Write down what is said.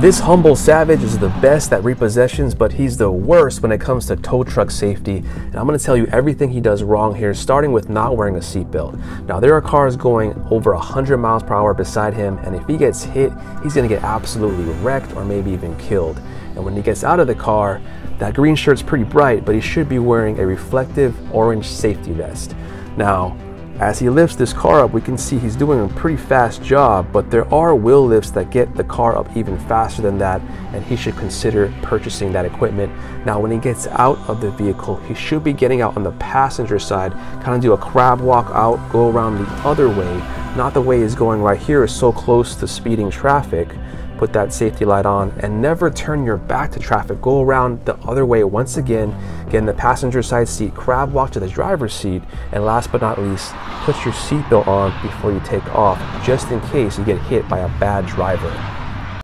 This humble savage is the best at repossessions, but he's the worst when it comes to tow truck safety. And I'm gonna tell you everything he does wrong here, starting with not wearing a seatbelt. Now, there are cars going over 100 miles per hour beside him, and if he gets hit, he's gonna get absolutely wrecked or maybe even killed. And when he gets out of the car, that green shirt's pretty bright, but he should be wearing a reflective orange safety vest. Now, as he lifts this car up, we can see he's doing a pretty fast job, but there are wheel lifts that get the car up even faster than that, and he should consider purchasing that equipment. Now, when he gets out of the vehicle, he should be getting out on the passenger side, kind of do a crab walk out, go around the other way, not the way he's going right here is so close to speeding traffic put that safety light on, and never turn your back to traffic. Go around the other way once again, get in the passenger side seat, crab walk to the driver's seat, and last but not least, put your seatbelt on before you take off, just in case you get hit by a bad driver.